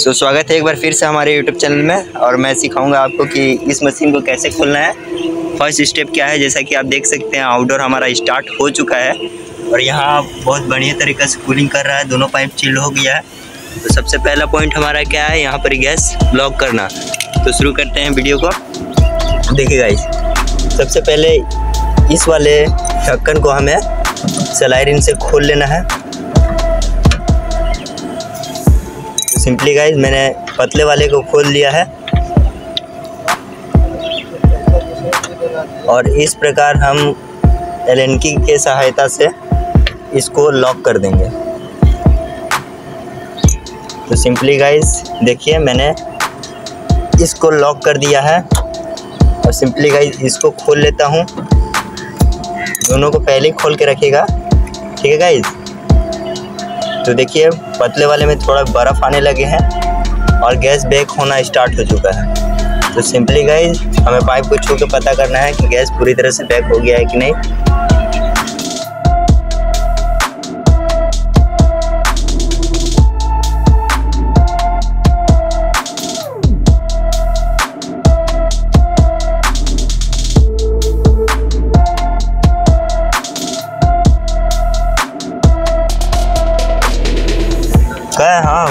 सो so, स्वागत है एक बार फिर से हमारे यूट्यूब चैनल में और मैं सिखाऊँगा आपको कि इस मशीन को कैसे खोलना है। फ़र्स्ट स्टेप क्या है? जैसा कि आप देख सकते हैं आउटडोर हमारा स्टार्ट हो चुका है और यहाँ बहुत बढ़िया तरीके से कूलिंग कर रहा है। दोनों पाइप चिल हो गया है। तो सबसे पहला पॉइंट हमारा क्या है? यहाँ पर गैस ब्लॉक करना। तो शुरू करते हैं वीडियो को। देखिएगा इस सबसे पहले इस वाले ढक्कन को हमें सलाइरिन से खोल लेना है। सिंपली गाइज़ मैंने पतले वाले को खोल लिया है। और इस प्रकार हम एल के सहायता से इसको लॉक कर देंगे। तो सिंपली गाइज़ देखिए, मैंने इसको लॉक कर दिया है। और सिंपली गाइज़ इसको खोल लेता हूँ। दोनों को पहले ही खोल के रखिएगा। ठीक है गाइज़ तो देखिए, पतले वाले में थोड़ा बर्फ़ आने लगे हैं और गैस बेक होना स्टार्ट हो चुका है। तो सिंपली गाइज़ हमें पाइप को छू के पता करना है कि गैस पूरी तरह से बैक हो गया है कि नहीं।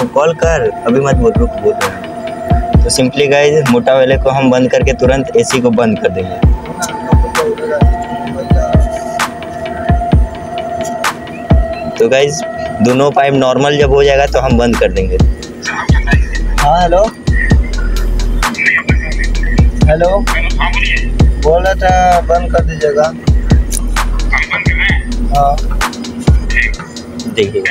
हाँ कॉल कर अभी मत बोल रुक बोल। रहे तो सिंपली गाइज़ मोटा वाले को हम बंद करके तुरंत एसी को बंद कर देंगे। तो गाइज़ दोनों पाइप नॉर्मल जब हो जाएगा तो हम बंद कर देंगे। हाँ हेलो हेलो बोल रहा था बंद कर दीजिएगा। हाँ। देखिए।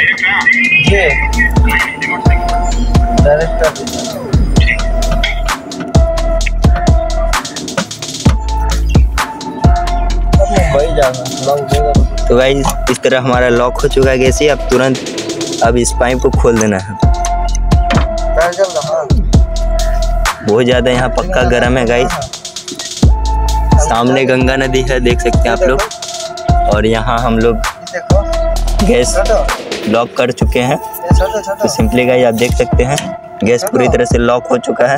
तो गाइज़ इस तरह हमारा लॉक हो चुका है गैस अब तुरंत अब इस पाइप को खोल देना है। बहुत ज़्यादा यहाँ पक्का गर्म है गाइज़ सामने गंगा नदी है, देख सकते हैं आप लोग। और यहाँ हम लोग गैस लॉक कर चुके हैं। तो सिंपली गाइज़ आप देख सकते हैं, गैस पूरी तरह से लॉक हो चुका है।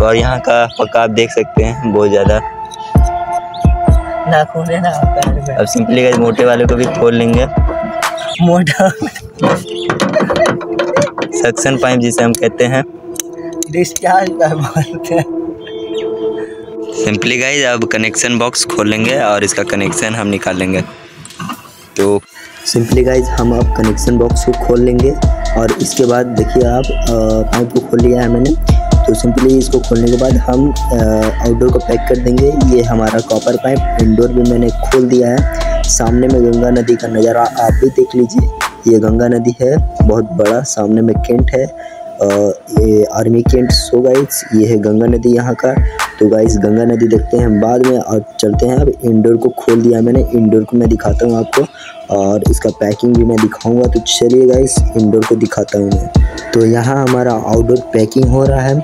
और यहाँ का पक्का आप देख सकते हैं, बहुत ज़्यादा। ना खोले ना अब सिंपली गाइज़ मोटे वाले को भी खोल लेंगे। मोटा सक्शन पाइप जिसे हम कहते हैं। डिस्चार्ज का बोलते हैं। सिंपली गाइज़ अब कनेक्शन बॉक्स खोल लेंगे और इसका कनेक्शन हम निकाल लेंगे तो सिंपली गाइज़ हम अब कनेक्शन बॉक्स को खोल लेंगे और इसके बाद देखिए आप पाइप को खोल लिया है मैंने। तो सिंपली इसको खोलने के बाद हम आउटडोर को पैक कर देंगे। ये हमारा कॉपर पाइप इंडोर भी मैंने खोल दिया है। सामने में गंगा नदी का नज़ारा आप भी देख लीजिए। ये गंगा नदी है बहुत बड़ा सामने में कैंट है। अ, ये आर्मी कैंट सो गाइस ये है गंगा नदी यहाँ का। तो गाइस गंगा नदी देखते हैं बाद में और चलते हैं अब इंडोर को खोल दिया मैंने। इंडोर को मैं दिखाता हूँ आपको और इसका पैकिंग भी मैं दिखाऊँगा। तो चलिए गाइस इंडोर को दिखाता हूँ मैं। तो यहाँ हमारा आउटडोर पैकिंग हो रहा है।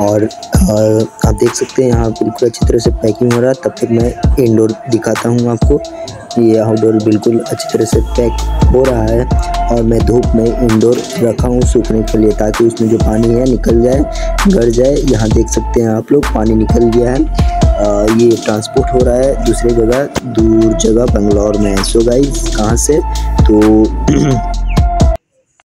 और आप देख सकते हैं यहाँ बिल्कुल अच्छी तरह से पैकिंग हो रहा है। तब तक मैं इंडोर दिखाता हूँ आपको ये आउटडोर बिल्कुल अच्छी तरह से पैक हो रहा है। और मैं धूप में इंडोर रखा हूँ सूखने के लिए ताकि उसमें जो पानी है निकल जाए गड़ जाए। यहाँ देख सकते हैं आप लोग पानी निकल गया है। अ, ये ट्रांसपोर्ट हो रहा है दूसरे जगह दूर जगह बंगलौर में। सो गाइस कहाँ से? तो